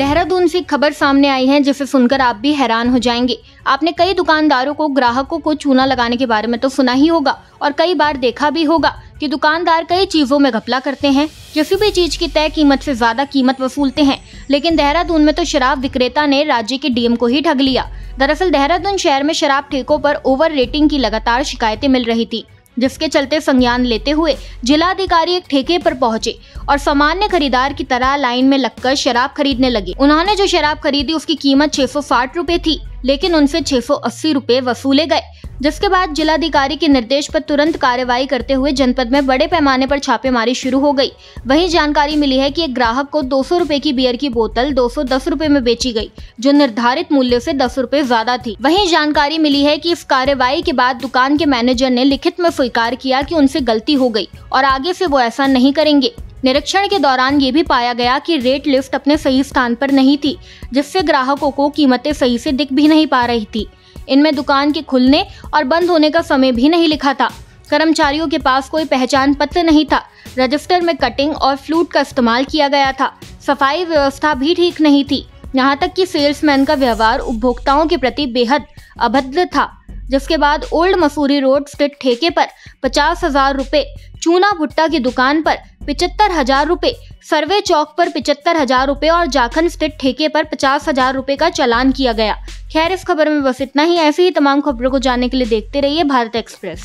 देहरादून से खबर सामने आई है, जिसे सुनकर आप भी हैरान हो जाएँगे। आपने कई दुकानदारों को, ग्राहकों को चूना लगाने के बारे में तो सुना ही होगा, और कई बार देखा भी होगा कि दुकानदार कई चीज़ों में घपला करते हैं। किसी भी चीज़ की तय कीमत से ज़्यादा कीमत वसूलते हैं, लेकिन देहरादून में तो शराब विक्रेता ने राज्य के डीएम को ही ठग लिया। दरअसल देहरादून शहर में शराब ठेकों पर ओवर रेटिंग की लगातार शिकायतें मिल रही थी। जिसके चलते संज्ञान लेते हुए जिलाधिकारी एक ठेके पर पहुँचे और सामान्य खरीदार की तरह लाइन में लगकर शराब खरीदने लगे। उन्होंने जो शराब खरीदी, उसकी कीमत छह सौ थी, लेकिन उनसे छह सौ वसूले गए। जिसके बाद जिलाधिकारी के निर्देश पर तुरंत कार्रवाई करते हुए जनपद में बड़े पैमाने पर छापेमारी शुरू हो गई। वहीं जानकारी मिली है कि एक ग्राहक को दो सौ की बियर की बोतल, दो सौ में बेची गई, जो निर्धारित मूल्य से दस रूपए ज़्यादा थी। वहीं जानकारी मिली है कि इस कार्रवाई के बाद दुकान के मैनेजर ने लिखित में स्वीकार किया कि उनसे गलती हो गई और आगे से वो ऐसा नहीं करेंगे। निरीक्षण के दौरान ये भी पाया गया कि रेट लिफ्ट अपने सही स्थान पर नहीं थी, जिससे ग्राहकों को कीमतें सही से दिख भी नहीं पा रही थी। इनमें दुकान के खुलने और बंद होने का समय भी नहीं लिखा था। कर्मचारियों के पास कोई पहचान पत्र नहीं था। रजिस्टर में कटिंग और फ्लूट का इस्तेमाल किया गया था। सफ़ाई व्यवस्था भी ठीक नहीं थी। यहाँ तक कि सेल्समैन का व्यवहार उपभोक्ताओं के प्रति बेहद अभद्र था, जिसके बाद ओल्ड मसूरी रोड स्थित ठेके पर पचास हज़ार रूपए चूना भुट्टा की दुकान पर पिचहत्तर हज़ार रूपए सर्वे चौक पर पिचहत्तर हज़ार रूपए और जाखन स्थित ठेके पर पचास हज़ार रूपए का चलान किया गया। खैर, इस खबर में बस इतना ही। ऐसी ही तमाम खबरों को जानने के लिए देखते रहिए भारत एक्सप्रेस।